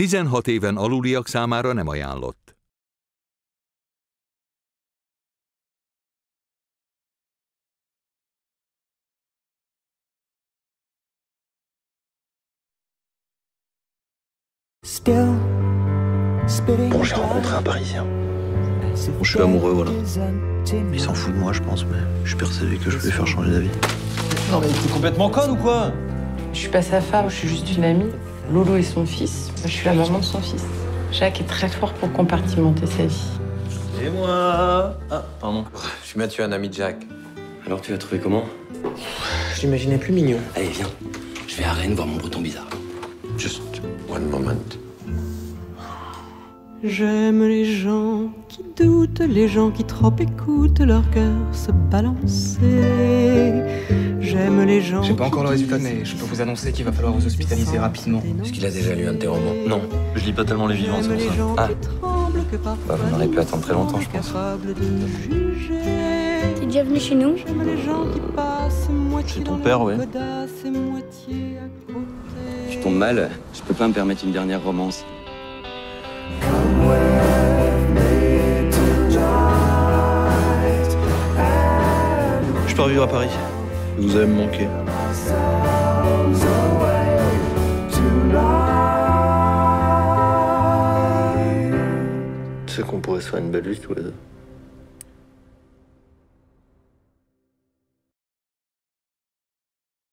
16 éven aluliak számára nem ajánlott. Bon, j'ai rencontré un Parisien. Bon, je suis amoureux, voilà. Il s'en fout de moi, je pense, mais je suis persuadé que je peux lui faire changer d'avis. Non mais t'es complètement conne ou quoi? Je suis pas sa femme, je suis juste une amie. Loulou est son fils, moi je suis la maman de son fils. Jacques est très fort pour compartimenter sa vie. Et moi Ah, pardon. Je suis Mathieu, un ami de Jacques. Alors tu l'as trouvé comment? Je l'imaginais plus mignon. Allez, viens. Je vais à Rennes voir mon breton bizarre. Just one moment. J'aime les gens qui doutent, les gens qui trop écoutent leur cœur se balancer. J'aime les gens. J'ai pas encore le résultat, mais je peux vous annoncer qu'il va falloir vous hospitaliser rapidement. Est-ce qu'il a déjà lu un de tes romans Non, je lis pas tellement les vivants, c'est J'aime pour les ça. gens Ah. Bah, vous n'aurez pu attendre très longtemps, je pense. T'es déjà venu chez nous J'aime les gens qui passent moitié Chez ton père, ouais. Tu tombes mal, je peux pas me permettre une dernière romance. Je pars vivre à Paris. Vous allez me manquer. Tu sais qu'on pourrait se faire une belle vie tous les deux.